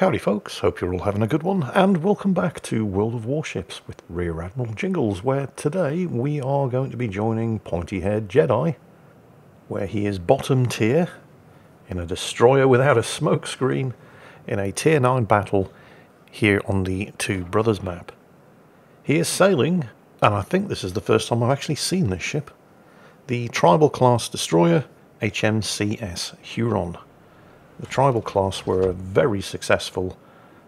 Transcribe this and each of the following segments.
Howdy folks, hope you're all having a good one, and welcome back to World of Warships with Rear Admiral Jingles, where today we are going to be joining Pointy Haired Jedi, where he is bottom tier, in a destroyer without a smokescreen, in a tier 9 battle here on the Two Brothers map. He is sailing, and I think this is the first time I've actually seen this ship, the Tribal class destroyer HMCS Huron. The Tribal class were a very successful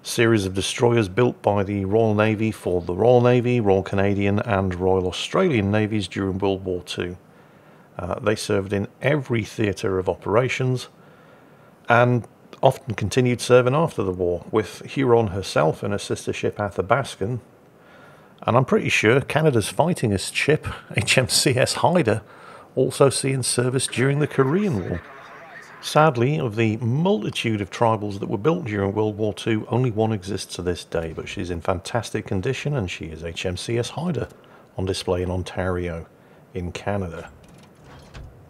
series of destroyers built by the Royal Navy for the Royal Navy, Royal Canadian and Royal Australian Navies during World War II. Uh, they served in every theatre of operations and often continued serving after the war, with Huron herself and her sister ship Athabaskan. And I'm pretty sure Canada's fightingest ship, HMCS Haida, also seeing service during the Korean War. Sadly, of the multitude of tribals that were built during World War II, only one exists to this day, but she's in fantastic condition and she is HMCS Haida on display in Ontario, in Canada.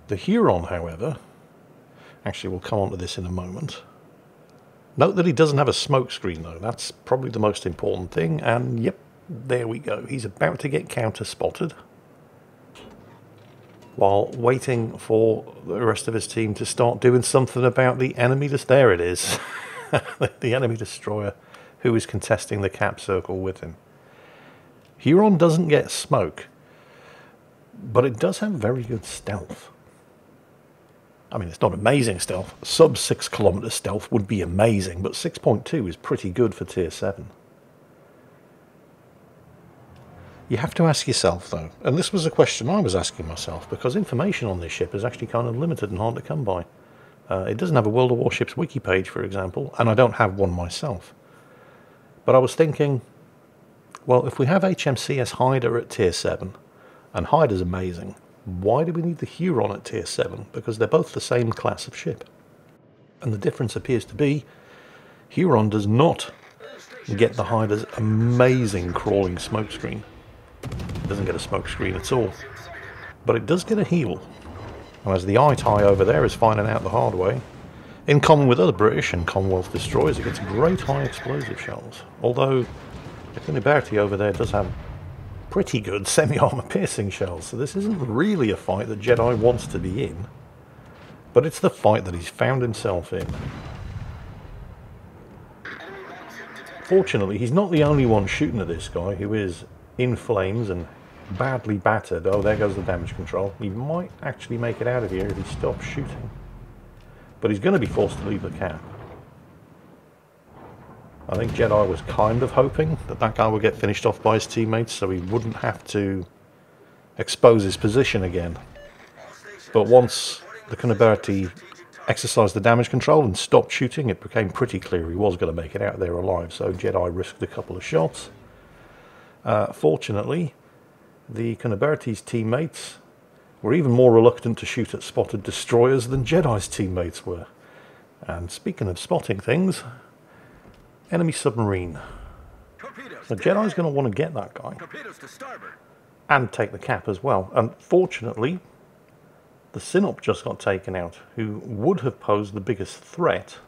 The Huron, however, actually we'll come on to this in a moment. Note that he doesn't have a smokescreen though, that's probably the most important thing, and yep, there we go. He's about to get counter spotted while waiting for the rest of his team to start doing something about the enemy. Just there it is, the enemy destroyer who is contesting the cap circle with him. Huron doesn't get smoke, but it does have very good stealth. I mean, it's not amazing stealth. Sub 6 kilometer stealth would be amazing, but 6.2 is pretty good for tier 7. You have to ask yourself, though, and this was a question I was asking myself, because information on this ship is actually kind of limited and hard to come by. Uh, it doesn't have a World of Warships wiki page, for example, and I don't have one myself. But I was thinking, well, if we have HMCS Haida at tier 7, and Haida's amazing, why do we need the Huron at tier 7? Because they're both the same class of ship. And the difference appears to be Huron does not get the Haida's amazing crawling smokescreen. Doesn't get a smoke screen at all. But it does get a heal. And as the eye-tie over there is finding out the hard way, in common with other British and Commonwealth destroyers, it gets great high explosive shells. Although the Cuniberti over there does have pretty good semi-armor piercing shells, so this isn't really a fight that Jedi wants to be in. But it's the fight that he's found himself in. Fortunately, he's not the only one shooting at this guy who is in flames and badly battered. Oh, there goes the damage control. He might actually make it out of here if he stops shooting. But he's going to be forced to leave the camp. I think Jedi was kind of hoping that that guy would get finished off by his teammates so he wouldn't have to expose his position again. But once the Cuniberti exercised the damage control and stopped shooting, it became pretty clear he was going to make it out there alive. So Jedi risked a couple of shots. Uh, fortunately, the Cuniberti's teammates were even more reluctant to shoot at spotted destroyers than Jedi's teammates were. And speaking of spotting things, enemy submarine. The Jedi's going to want to get that guy. And take the cap as well. Unfortunately, the Sinop just got taken out, who would have posed the biggest threat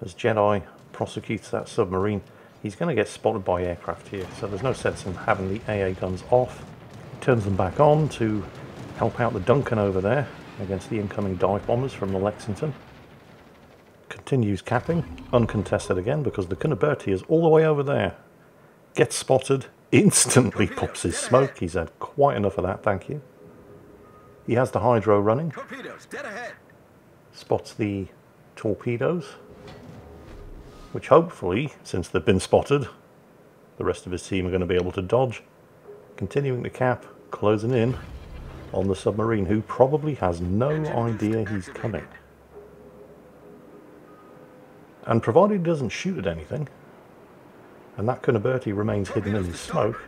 as Jedi prosecutes that submarine. He's going to get spotted by aircraft here, so there's no sense in having the AA guns off. He turns them back on to help out the Duncan over there against the incoming dive bombers from the Lexington. Continues capping, uncontested again because the Cuniberti is all the way over there. Gets spotted, instantly pops his smoke. He's had quite enough of that, thank you. He has the hydro running. Torpedoes, dead ahead. Spots the torpedoes which hopefully, since they've been spotted, the rest of his team are going to be able to dodge. Continuing the cap, closing in on the submarine, who probably has no idea he's coming. And provided he doesn't shoot at anything, and that Cuniberti remains hidden in the smoke,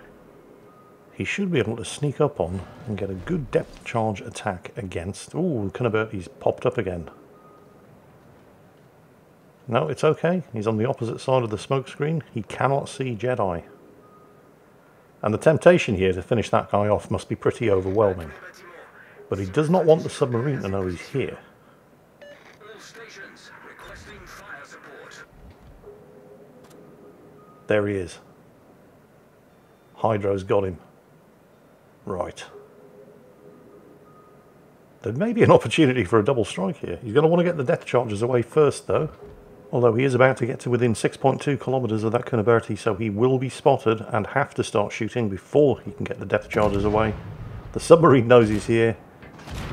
he should be able to sneak up on and get a good depth charge attack against... Ooh, Cuniberti's popped up again. No, it's okay. He's on the opposite side of the smoke screen. He cannot see Jedi. And the temptation here to finish that guy off must be pretty overwhelming. But he does not want the submarine to know he's here. There he is. Hydro's got him. Right. There may be an opportunity for a double strike here. He's going to want to get the depth charges away first, though. Although he is about to get to within 6.2 kilometres of that Cuniberti, so he will be spotted and have to start shooting before he can get the depth charges away. The submarine knows he's here.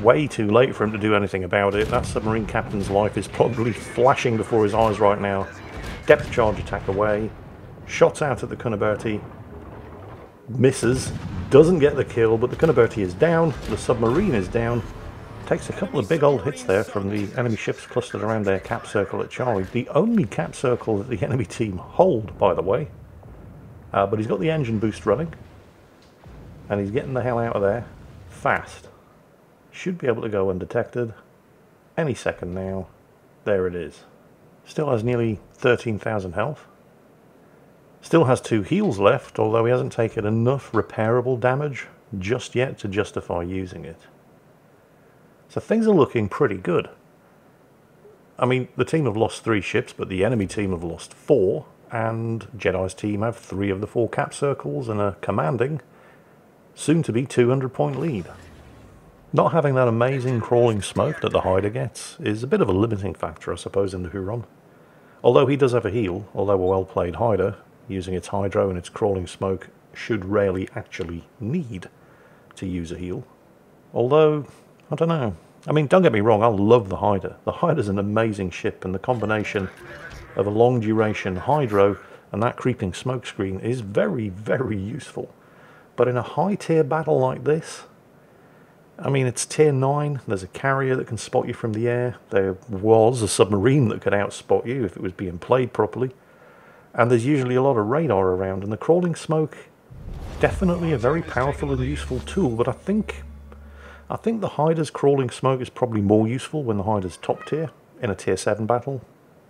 Way too late for him to do anything about it. That submarine captain's life is probably flashing before his eyes right now. Depth charge attack away. Shots out at the Cuniberti. Misses. Doesn't get the kill, but the Cuniberti is down. The submarine is down. Takes a couple of big old hits there from the enemy ships clustered around their cap circle at Charlie. The only cap circle that the enemy team hold, by the way. Uh, but he's got the engine boost running. And he's getting the hell out of there fast. Should be able to go undetected any second now. There it is. Still has nearly 13,000 health. Still has two heals left, although he hasn't taken enough repairable damage just yet to justify using it. So things are looking pretty good. I mean, the team have lost three ships, but the enemy team have lost four, and Jedi's team have three of the four cap circles and a commanding, soon to be 200 point lead. Not having that amazing crawling smoke that the Haida gets is a bit of a limiting factor, I suppose, in the Huron. Although he does have a heal, although a well played Haida, using its hydro and its crawling smoke, should rarely actually need to use a heal. Although, I don't know. I mean, don't get me wrong, I love the Haida. The Haida's an amazing ship, and the combination of a long duration hydro and that creeping smokescreen is very, very useful. But in a high tier battle like this, I mean, it's tier 9. There's a carrier that can spot you from the air. There was a submarine that could outspot you if it was being played properly. And there's usually a lot of radar around. And the crawling smoke, definitely a very powerful and useful tool. But I think I think the Haida's crawling smoke is probably more useful when the Haida's top tier in a tier 7 battle.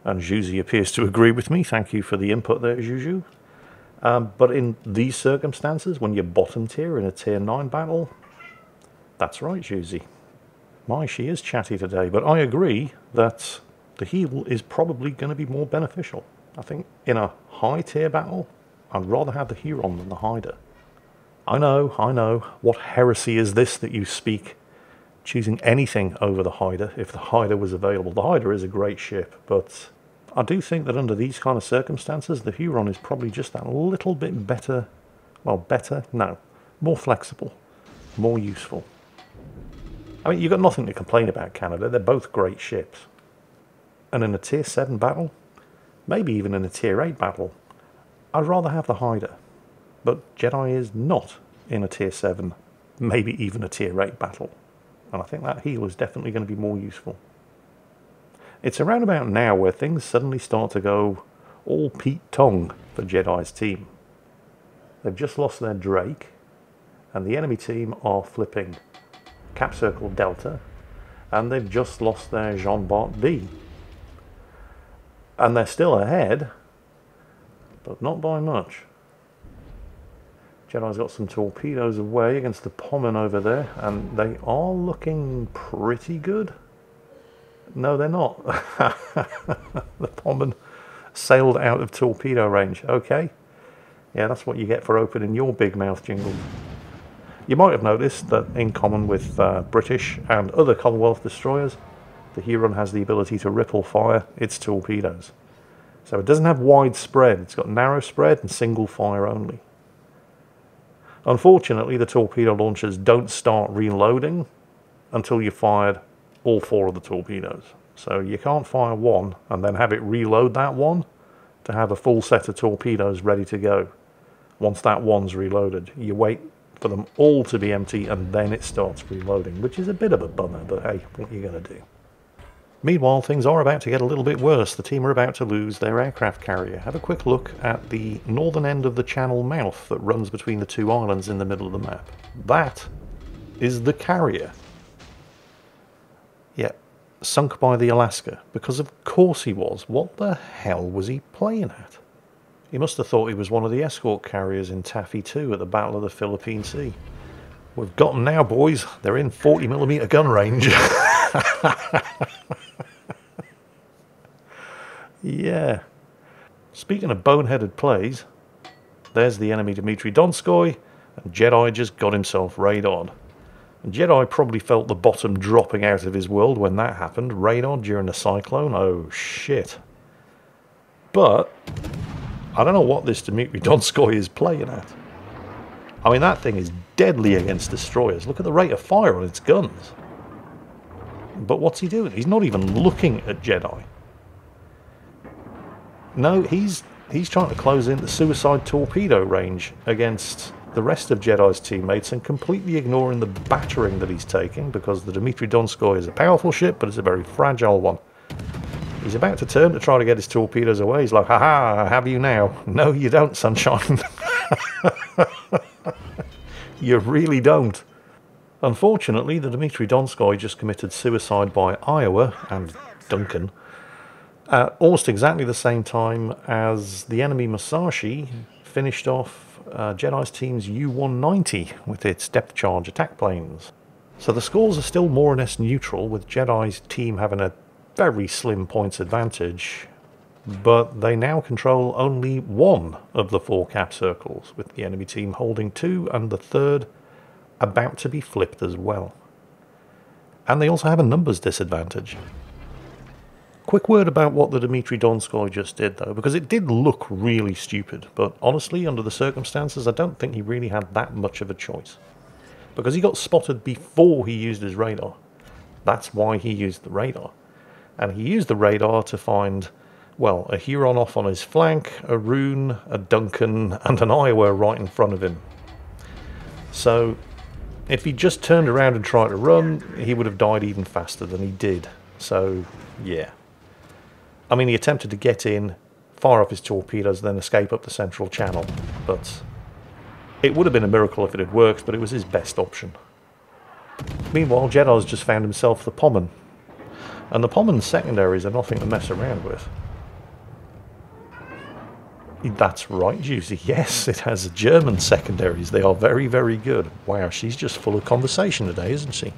And Juzi appears to agree with me. Thank you for the input there, Juju. Um, but in these circumstances, when you're bottom tier in a tier 9 battle, that's right, Juzi. My, she is chatty today, but I agree that the heal is probably going to be more beneficial. I think in a high tier battle, I'd rather have the Huron than the Haida. I know, I know. What heresy is this that you speak? Choosing anything over the Haida if the Haida was available. The Haida is a great ship, but I do think that under these kind of circumstances, the Huron is probably just that little bit better. Well, better? No. More flexible. More useful. I mean, you've got nothing to complain about Canada. They're both great ships. And in a Tier 7 battle, maybe even in a Tier 8 battle, I'd rather have the Haida. But Jedi is not in a tier 7, maybe even a tier 8 battle. And I think that heal is definitely going to be more useful. It's around about now where things suddenly start to go all Pete Tong for Jedi's team. They've just lost their Drake, and the enemy team are flipping Cap Circle Delta, and they've just lost their Jean Bart V. And they're still ahead, but not by much. Jedi's got some torpedoes away against the Pommern over there, and they are looking pretty good. No, they're not. the Pommern sailed out of torpedo range. Okay. Yeah, that's what you get for opening your big mouth jingle. You might have noticed that in common with uh, British and other Commonwealth destroyers, the Huron has the ability to ripple fire its torpedoes. So it doesn't have wide spread, it's got narrow spread and single fire only. Unfortunately, the torpedo launchers don't start reloading until you've fired all four of the torpedoes. So you can't fire one and then have it reload that one to have a full set of torpedoes ready to go. Once that one's reloaded, you wait for them all to be empty and then it starts reloading, which is a bit of a bummer, but hey, what are you going to do? Meanwhile, things are about to get a little bit worse. The team are about to lose their aircraft carrier. Have a quick look at the northern end of the channel mouth that runs between the two islands in the middle of the map. That is the carrier. Yeah, sunk by the Alaska. Because of course he was. What the hell was he playing at? He must have thought he was one of the escort carriers in Taffy 2 at the Battle of the Philippine Sea. We've got them now, boys. They're in 40mm gun range. Yeah. Speaking of boneheaded plays, There's the enemy Dmitry Donskoy, and Jedi just got himself raid on. And Jedi probably felt the bottom dropping out of his world when that happened. Radar during the cyclone, oh shit. But, I don't know what this Dmitry Donskoy is playing at. I mean, that thing is deadly against destroyers. Look at the rate of fire on its guns. But what's he doing? He's not even looking at Jedi. No, he's he's trying to close in the suicide torpedo range against the rest of Jedi's teammates and completely ignoring the battering that he's taking because the Dmitry Donskoy is a powerful ship, but it's a very fragile one. He's about to turn to try to get his torpedoes away. He's like, haha, have you now? No, you don't, sunshine. you really don't. Unfortunately, the Dmitry Donskoy just committed suicide by Iowa and Duncan at almost exactly the same time as the enemy Musashi finished off uh, Jedi's team's U-190 with its depth charge attack planes. So the scores are still more or less neutral, with Jedi's team having a very slim points advantage, but they now control only one of the four cap circles, with the enemy team holding two and the third about to be flipped as well. And they also have a numbers disadvantage. Quick word about what the Dmitry Donskoy just did, though, because it did look really stupid, but honestly, under the circumstances, I don't think he really had that much of a choice. Because he got spotted before he used his radar. That's why he used the radar. And he used the radar to find well, a Huron off on his flank, a Rune, a Duncan, and an Iowa right in front of him. So, if he just turned around and tried to run, he would have died even faster than he did. So, yeah. I mean, he attempted to get in, fire off his torpedoes, then escape up the central channel. But it would have been a miracle if it had worked, but it was his best option. Meanwhile, Jedi's just found himself the Pommern. And the Pommern secondaries are nothing to mess around with. That's right, Juicy. Yes, it has German secondaries. They are very, very good. Wow, she's just full of conversation today, isn't she?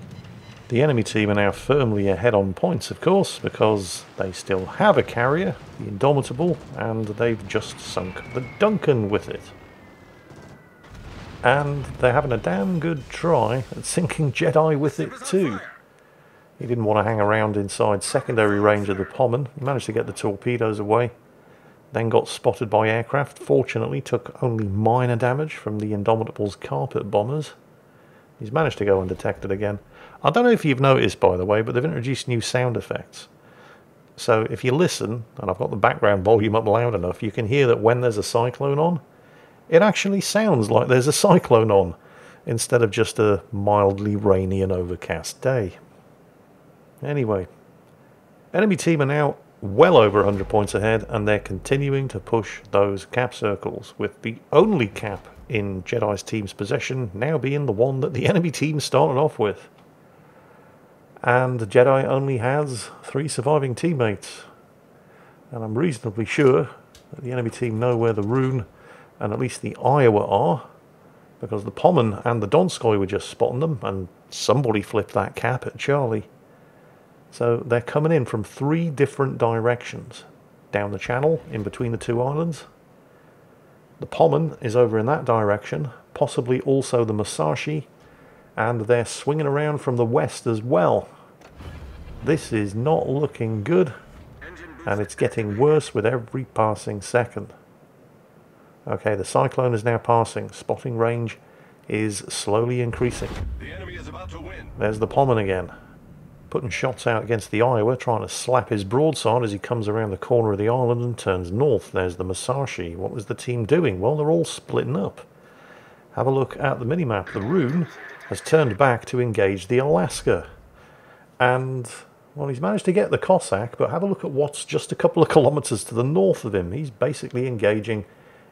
The enemy team are now firmly ahead on points, of course, because they still have a carrier, the Indomitable, and they've just sunk the Duncan with it. And they're having a damn good try at sinking Jedi with it too. He didn't want to hang around inside secondary range of the Pommern. He managed to get the torpedoes away then got spotted by aircraft. Fortunately, took only minor damage from the Indomitable's carpet bombers. He's managed to go undetected again. I don't know if you've noticed, by the way, but they've introduced new sound effects. So if you listen, and I've got the background volume up loud enough, you can hear that when there's a cyclone on, it actually sounds like there's a cyclone on, instead of just a mildly rainy and overcast day. Anyway, enemy team are now well over 100 points ahead, and they're continuing to push those cap circles, with the only cap in Jedi's team's possession now being the one that the enemy team started off with. And the Jedi only has three surviving teammates. And I'm reasonably sure that the enemy team know where the Rune and at least the Iowa are, because the Pommern and the Donskoy were just spotting them, and somebody flipped that cap at Charlie. So they're coming in from three different directions. Down the channel, in between the two islands. The Pommern is over in that direction, possibly also the Musashi, and they're swinging around from the west as well. This is not looking good, and it's getting worse with every passing second. Okay, the Cyclone is now passing. Spotting range is slowly increasing. The There's the Pommern again putting shots out against the Iowa, trying to slap his broadside as he comes around the corner of the island and turns north. There's the Musashi. What was the team doing? Well, they're all splitting up. Have a look at the minimap. The Rune has turned back to engage the Alaska. And, well, he's managed to get the Cossack, but have a look at what's just a couple of kilometres to the north of him. He's basically engaging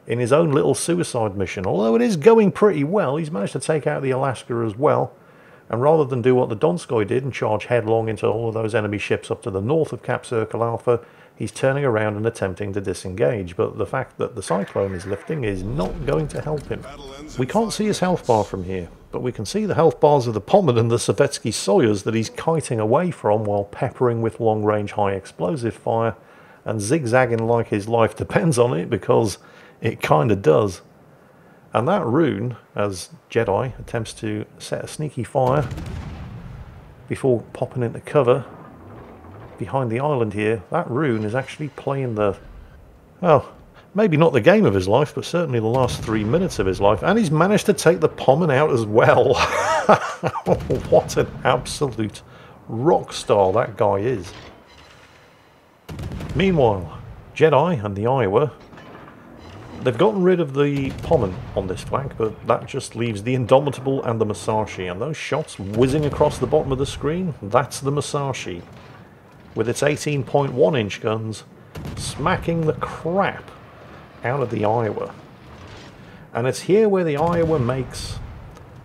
in his own little suicide mission. Although it is going pretty well, he's managed to take out the Alaska as well. And rather than do what the Donskoy did and charge headlong into all of those enemy ships up to the north of Cap Circle Alpha, he's turning around and attempting to disengage. But the fact that the Cyclone is lifting is not going to help him. We can't see his health bar from here, but we can see the health bars of the Pommern and the Sovetsky Soyuz that he's kiting away from while peppering with long-range high explosive fire and zigzagging like his life depends on it because it kind of does. And that rune, as Jedi attempts to set a sneaky fire before popping into cover behind the island here, that rune is actually playing the, well, maybe not the game of his life, but certainly the last three minutes of his life. And he's managed to take the Pommern out as well. what an absolute rock star that guy is. Meanwhile, Jedi and the Iowa, they've gotten rid of the Pommern on this flank, but that just leaves the Indomitable and the Musashi. And those shots whizzing across the bottom of the screen, that's the Musashi. With its 18.1 inch guns, smacking the crap out of the Iowa. And it's here where the Iowa makes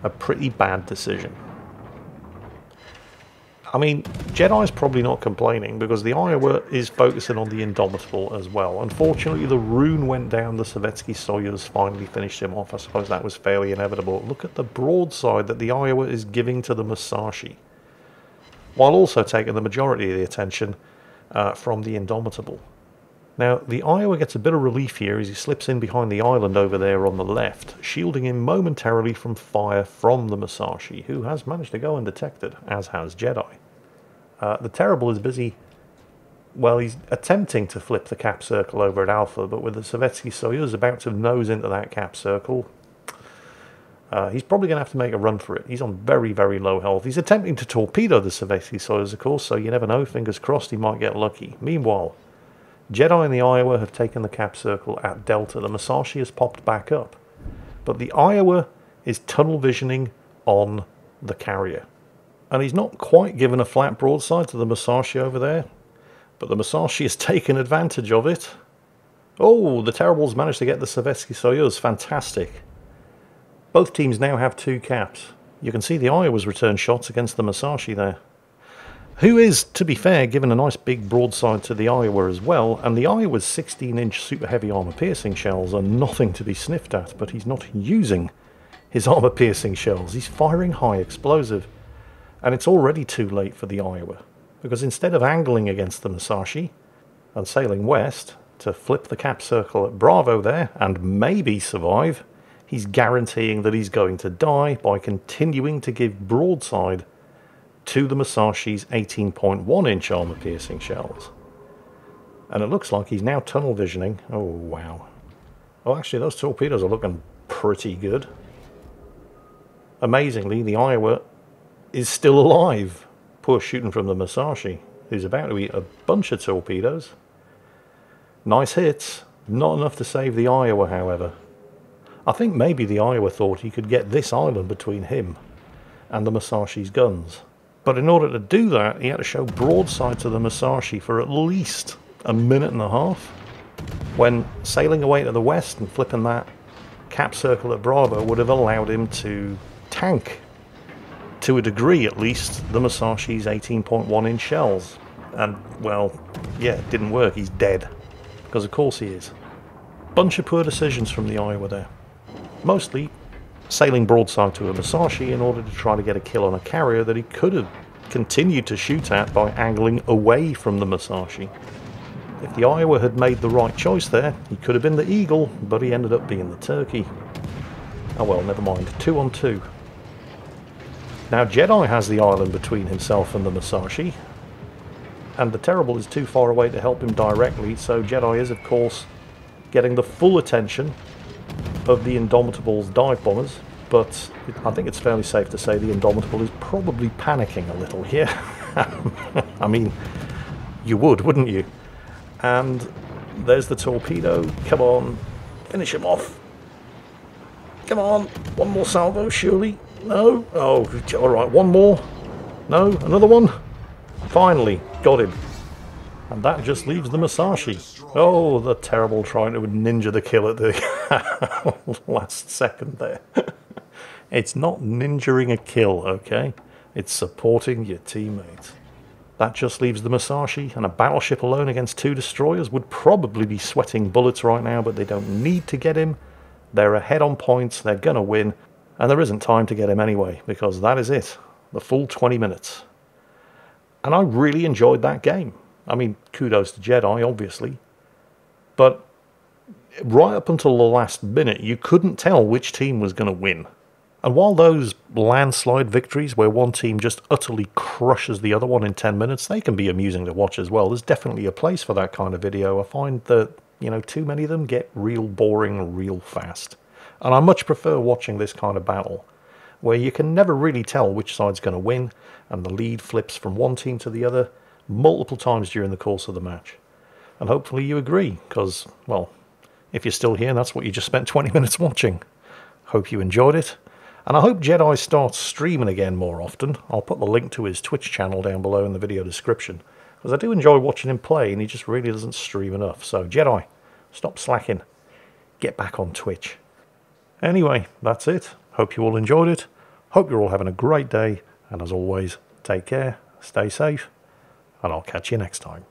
a pretty bad decision. I mean, Jedi's probably not complaining because the Iowa is focusing on the Indomitable as well. Unfortunately, the rune went down, the Sovetsky Soyuz finally finished him off. I suppose that was fairly inevitable. Look at the broadside that the Iowa is giving to the Musashi, while also taking the majority of the attention uh, from the Indomitable. Now, the Iowa gets a bit of relief here as he slips in behind the island over there on the left, shielding him momentarily from fire from the Musashi, who has managed to go undetected, as has Jedi. Uh, the Terrible is busy, well, he's attempting to flip the cap circle over at Alpha, but with the Sovetsky Soyuz about to nose into that cap circle, uh, he's probably going to have to make a run for it. He's on very, very low health. He's attempting to torpedo the Sovetsky Soyuz, of course, so you never know. Fingers crossed he might get lucky. Meanwhile, Jedi and the Iowa have taken the cap circle at Delta. The Musashi has popped back up. But the Iowa is tunnel visioning on the carrier. And he's not quite given a flat broadside to the Musashi over there. But the Musashi has taken advantage of it. Oh, the Terribles managed to get the Sovetsky Soyuz. Fantastic. Both teams now have two caps. You can see the Iowa's return shots against the Musashi there. Who is, to be fair, given a nice big broadside to the Iowa as well, and the Iowa's 16-inch super heavy armor-piercing shells are nothing to be sniffed at, but he's not using his armor-piercing shells. He's firing high explosive. And it's already too late for the Iowa, because instead of angling against the Musashi and sailing west to flip the cap circle at Bravo there and maybe survive, he's guaranteeing that he's going to die by continuing to give broadside to the Musashi's 18.1 inch armor piercing shells. And it looks like he's now tunnel visioning. Oh, wow. Oh, actually, those torpedoes are looking pretty good. Amazingly, the Iowa is still alive. Poor shooting from the Musashi, who's about to eat a bunch of torpedoes. Nice hits. Not enough to save the Iowa, however. I think maybe the Iowa thought he could get this island between him and the Musashi's guns. But in order to do that, he had to show broadside to the Musashi for at least a minute and a half. When sailing away to the west and flipping that cap circle at Bravo would have allowed him to tank to a degree at least, the Musashi's 18.1 inch shells. And, well, yeah, it didn't work. He's dead. Because of course he is. Bunch of poor decisions from the Iowa there. Mostly sailing broadside to a Musashi in order to try to get a kill on a carrier that he could have continued to shoot at by angling away from the Musashi. If the Iowa had made the right choice there, he could have been the Eagle, but he ended up being the Turkey. Oh well, never mind. Two on two. Now Jedi has the island between himself and the Musashi, and the Terrible is too far away to help him directly, so Jedi is, of course, getting the full attention of the Indomitable's dive bombers, but I think it's fairly safe to say the Indomitable is probably panicking a little here. I mean, you would, wouldn't you? And there's the torpedo. Come on, finish him off. Come on, one more salvo, surely. No? Oh, all right, one more. No, another one. Finally, got him. And that just leaves the Musashi. Oh, the terrible trying to ninja the kill at the last second there. it's not ninjaing a kill, okay? It's supporting your teammates. That just leaves the Musashi, and a battleship alone against two destroyers would probably be sweating bullets right now, but they don't need to get him. They're ahead on points, they're going to win, and there isn't time to get him anyway, because that is it. The full 20 minutes. And I really enjoyed that game. I mean, kudos to Jedi, obviously. But right up until the last minute, you couldn't tell which team was going to win. And while those landslide victories where one team just utterly crushes the other one in 10 minutes, they can be amusing to watch as well. There's definitely a place for that kind of video. I find that, you know, too many of them get real boring real fast. And I much prefer watching this kind of battle where you can never really tell which side's going to win and the lead flips from one team to the other multiple times during the course of the match. And hopefully you agree, because, well, if you're still here, that's what you just spent 20 minutes watching. Hope you enjoyed it. And I hope Jedi starts streaming again more often. I'll put the link to his Twitch channel down below in the video description. Because I do enjoy watching him play and he just really doesn't stream enough. So Jedi, stop slacking. Get back on Twitch. Anyway, that's it. Hope you all enjoyed it. Hope you're all having a great day. And as always, take care, stay safe, and I'll catch you next time.